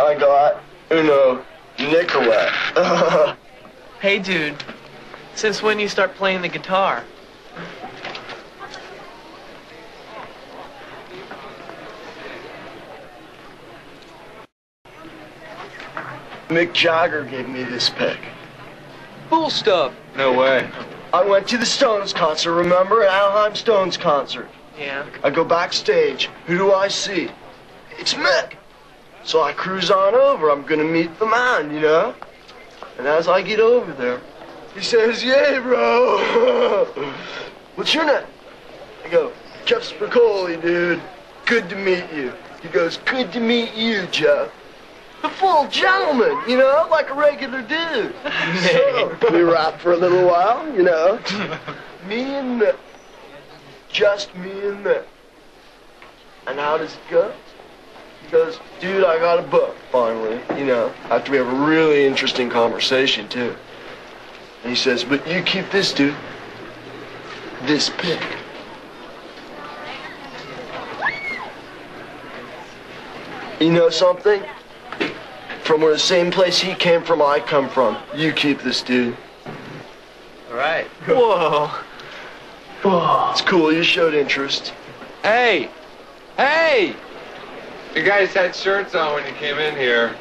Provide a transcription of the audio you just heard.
I got uno Nicolette. Hey, dude. Since when you start playing the guitar? Mick Jagger gave me this pick. Bull stuff. No way. I went to the Stones concert, remember? Anaheim Stones concert. Yeah. I go backstage. Who do I see? It's Mick. So I cruise on over. I'm gonna meet the man, you know? And as I get over there, he says, Yay, bro. What's your name? I go, Jeff Spicoli, dude. Good to meet you. He goes, Good to meet you, Jeff. A full gentleman, you know, like a regular dude. so we rap for a little while, you know. Me and Mick. Just me and Mick. And how does it go? He goes, dude, I got a book, finally, you know, after we have a really interesting conversation, too. And he says, but you keep this, dude. This pick. You know something? From where the same place he came from, I come from. You keep this, dude. All right. Whoa. Whoa. It's cool, you showed interest. Hey! Hey! You guys had shirts on when you came in here.